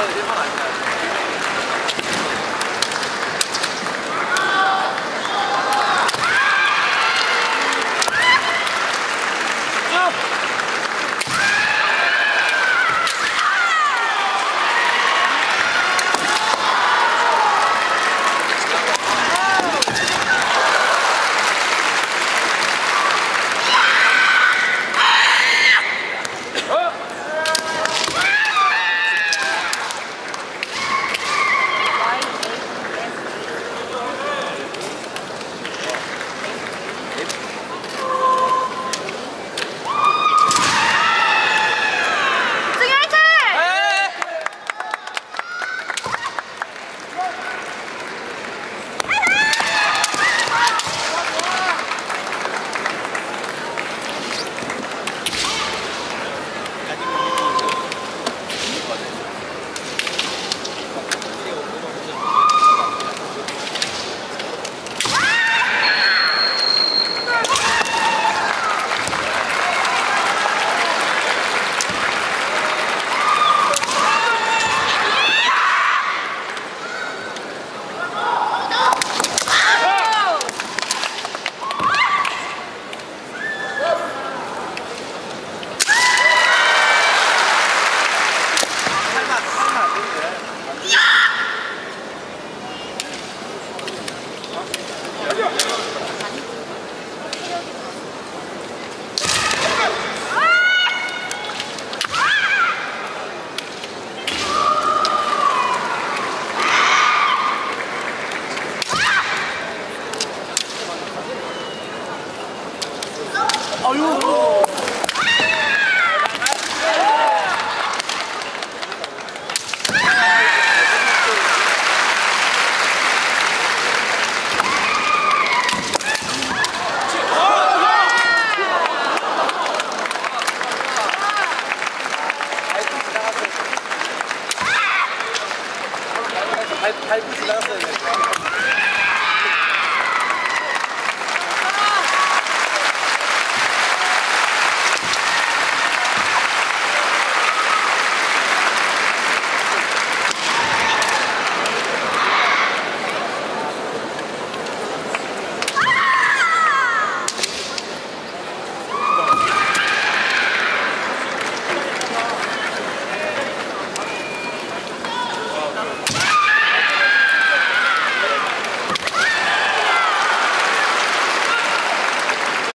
Gracias. 아유.